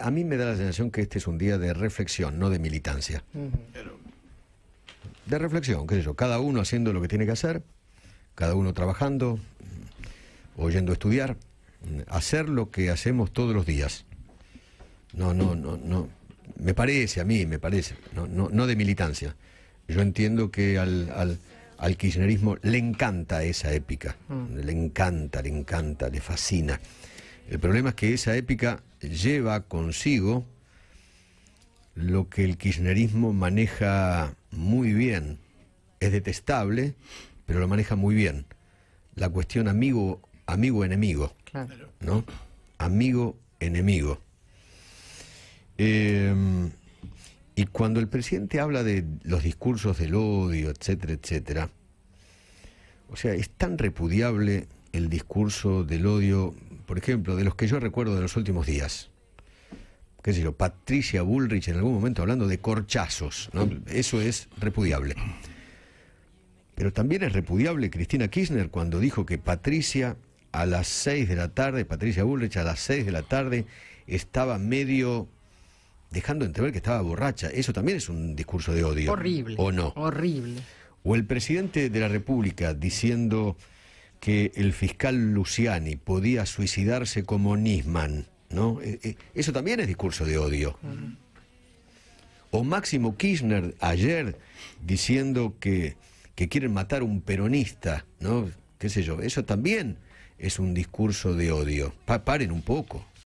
A mí me da la sensación que este es un día de reflexión, no de militancia. De reflexión, qué sé yo, cada uno haciendo lo que tiene que hacer, cada uno trabajando, mm, oyendo estudiar, mm, hacer lo que hacemos todos los días. No, no, no, no. Me parece, a mí me parece, no, no, no de militancia. Yo entiendo que al, al, al kirchnerismo le encanta esa épica, le encanta, le encanta, le fascina. El problema es que esa épica lleva consigo lo que el kirchnerismo maneja muy bien. Es detestable, pero lo maneja muy bien. La cuestión amigo, amigo enemigo, Claro. ¿no? Amigo enemigo. Eh, y cuando el presidente habla de los discursos del odio, etcétera, etcétera, o sea, es tan repudiable el discurso del odio, por ejemplo, de los que yo recuerdo de los últimos días. Qué sé yo, Patricia Bullrich en algún momento hablando de corchazos, ¿no? Eso es repudiable. Pero también es repudiable Cristina Kirchner cuando dijo que Patricia a las 6 de la tarde, Patricia Bullrich a las 6 de la tarde estaba medio dejando entrever que estaba borracha. Eso también es un discurso de odio. Horrible. ¿O no? Horrible. O el presidente de la República diciendo que el fiscal Luciani podía suicidarse como Nisman, ¿no? Eh, eh, Eso también es discurso de odio. O Máximo Kirchner ayer diciendo que, que quieren matar a un peronista, ¿no? ¿Qué sé yo? Eso también es un discurso de odio. Pa- paren un poco.